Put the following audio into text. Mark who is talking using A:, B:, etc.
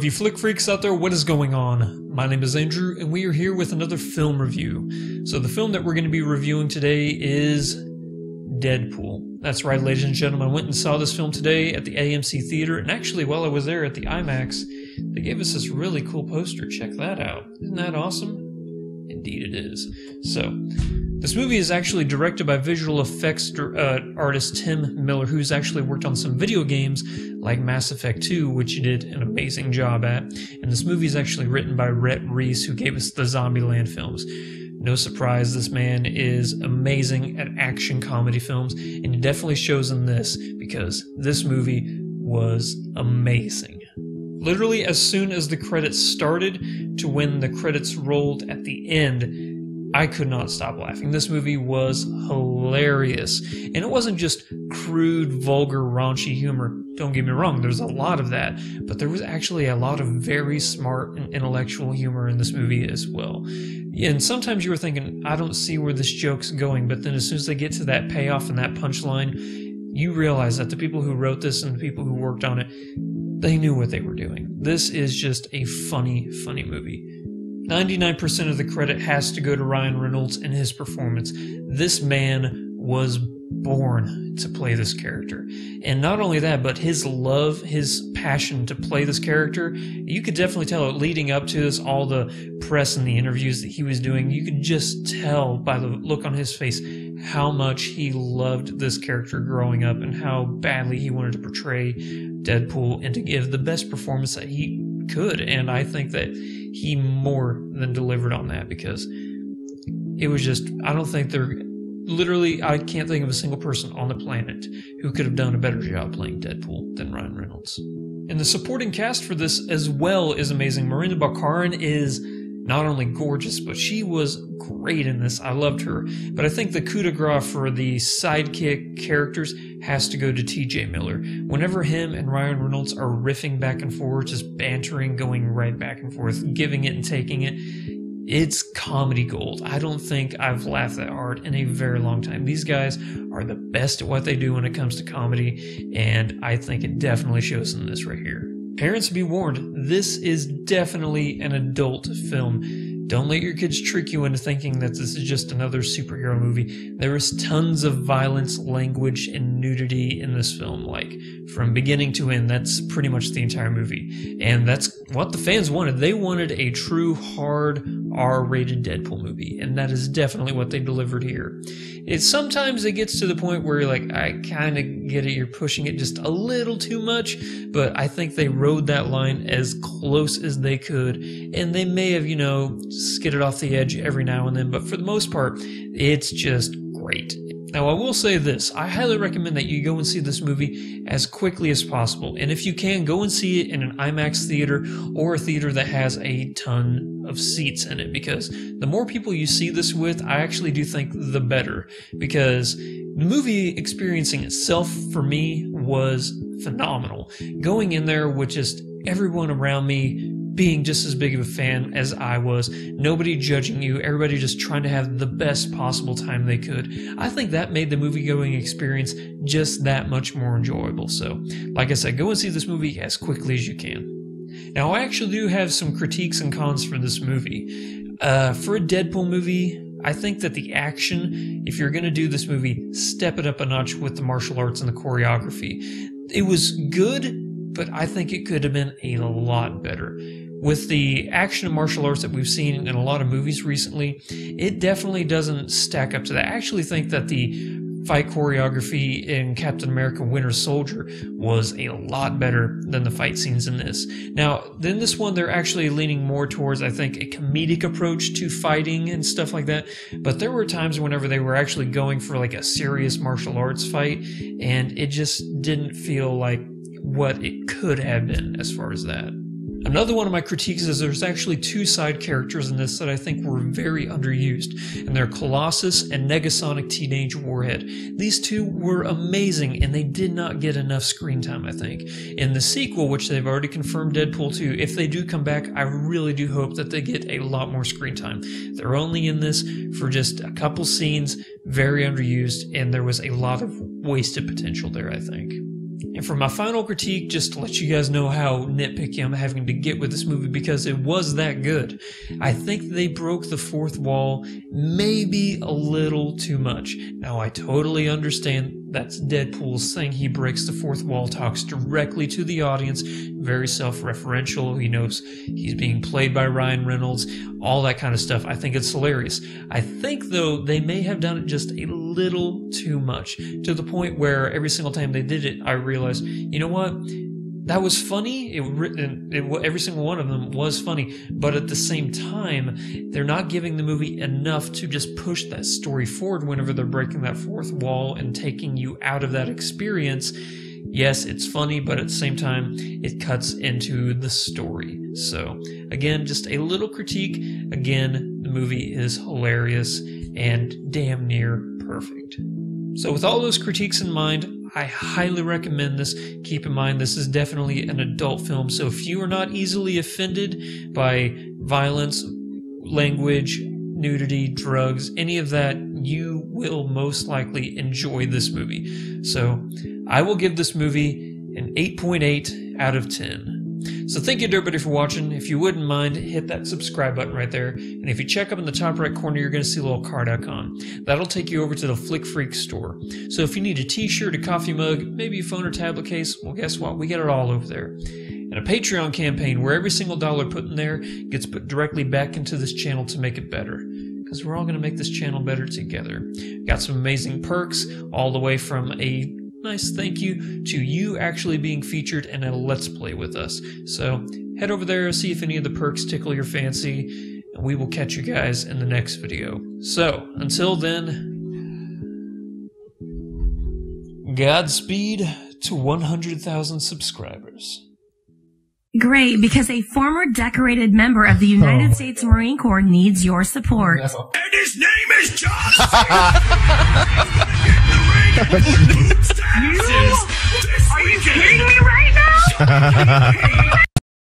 A: of you flick freaks out there, what is going on? My name is Andrew, and we are here with another film review. So, the film that we're going to be reviewing today is Deadpool. That's right, ladies and gentlemen. I went and saw this film today at the AMC Theater, and actually, while I was there at the IMAX, they gave us this really cool poster. Check that out. Isn't that awesome? Indeed, it is. So, this movie is actually directed by visual effects uh, artist Tim Miller, who's actually worked on some video games like Mass Effect 2, which he did an amazing job at. And this movie is actually written by Rhett Reese, who gave us the Zombieland films. No surprise, this man is amazing at action comedy films, and he definitely shows in this because this movie was amazing. Literally, as soon as the credits started to when the credits rolled at the end, I could not stop laughing. This movie was hilarious. And it wasn't just crude, vulgar, raunchy humor. Don't get me wrong, there's a lot of that. But there was actually a lot of very smart and intellectual humor in this movie as well. And sometimes you were thinking, I don't see where this joke's going. But then as soon as they get to that payoff and that punchline, you realize that the people who wrote this and the people who worked on it, they knew what they were doing. This is just a funny, funny movie. 99% of the credit has to go to Ryan Reynolds and his performance. This man was born to play this character. And not only that, but his love, his passion to play this character, you could definitely tell it leading up to this, all the press and the interviews that he was doing. You could just tell by the look on his face how much he loved this character growing up and how badly he wanted to portray Deadpool and to give the best performance that he could. And I think that he more than delivered on that because it was just, I don't think there, literally, I can't think of a single person on the planet who could have done a better job playing Deadpool than Ryan Reynolds. And the supporting cast for this as well is amazing. Morena Baccarin is not only gorgeous, but she was great in this. I loved her. But I think the coup de grace for the sidekick characters has to go to TJ Miller. Whenever him and Ryan Reynolds are riffing back and forth, just bantering, going right back and forth, giving it and taking it, it's comedy gold. I don't think I've laughed that hard in a very long time. These guys are the best at what they do when it comes to comedy, and I think it definitely shows in this right here. Parents be warned, this is definitely an adult film. Don't let your kids trick you into thinking that this is just another superhero movie. There is tons of violence, language, and nudity in this film, like from beginning to end. That's pretty much the entire movie. And that's what the fans wanted. They wanted a true hard R rated Deadpool movie, and that is definitely what they delivered here. It sometimes it gets to the point where you're like, I kind of get it, you're pushing it just a little too much, but I think they rode that line as close as they could, and they may have, you know, skidded off the edge every now and then, but for the most part, it's just great. Now, I will say this I highly recommend that you go and see this movie as quickly as possible. And if you can, go and see it in an IMAX theater or a theater that has a ton of seats in it. Because the more people you see this with, I actually do think the better. Because the movie experiencing itself for me was phenomenal. Going in there with just everyone around me being just as big of a fan as I was, nobody judging you, everybody just trying to have the best possible time they could. I think that made the movie going experience just that much more enjoyable. So, like I said, go and see this movie as quickly as you can. Now, I actually do have some critiques and cons for this movie. Uh, for a Deadpool movie, I think that the action, if you're going to do this movie, step it up a notch with the martial arts and the choreography. It was good, but I think it could have been a lot better with the action and martial arts that we've seen in a lot of movies recently, it definitely doesn't stack up to that. I actually think that the fight choreography in Captain America Winter Soldier was a lot better than the fight scenes in this. Now, in this one, they're actually leaning more towards, I think, a comedic approach to fighting and stuff like that. But there were times whenever they were actually going for like a serious martial arts fight, and it just didn't feel like what it could have been as far as that. Another one of my critiques is there's actually two side characters in this that I think were very underused, and they're Colossus and Negasonic Teenage Warhead. These two were amazing, and they did not get enough screen time, I think. In the sequel, which they've already confirmed Deadpool 2, if they do come back, I really do hope that they get a lot more screen time. They're only in this for just a couple scenes, very underused, and there was a lot of wasted potential there, I think. And for my final critique, just to let you guys know how nitpicky I'm having to get with this movie because it was that good, I think they broke the fourth wall maybe a little too much. Now, I totally understand that's Deadpool saying he breaks the fourth wall, talks directly to the audience, very self referential. He knows he's being played by Ryan Reynolds, all that kind of stuff. I think it's hilarious. I think, though, they may have done it just a little too much to the point where every single time they did it, I realized, you know what? That was funny. It, every single one of them was funny, but at the same time, they're not giving the movie enough to just push that story forward. Whenever they're breaking that fourth wall and taking you out of that experience, yes, it's funny, but at the same time, it cuts into the story. So again, just a little critique. Again, the movie is hilarious and damn near perfect. So with all those critiques in mind, I highly recommend this. Keep in mind, this is definitely an adult film, so if you are not easily offended by violence, language, nudity, drugs, any of that, you will most likely enjoy this movie. So I will give this movie an 8.8 out of 10. So thank you to everybody for watching. If you wouldn't mind, hit that subscribe button right there. And if you check up in the top right corner, you're going to see a little card icon. That'll take you over to the Flick Freak store. So if you need a t-shirt, a coffee mug, maybe a phone or tablet case, well, guess what? We got it all over there. And a Patreon campaign where every single dollar put in there gets put directly back into this channel to make it better because we're all going to make this channel better together. Got some amazing perks all the way from a nice thank you to you actually being featured in a Let's Play with us. So head over there, see if any of the perks tickle your fancy, and we will catch you guys in the next video. So until then, Godspeed to 100,000 subscribers.
B: Great, because a former decorated member of the United oh. States Marine Corps needs your support. No.
C: And his name is John you? Are you kidding me right now?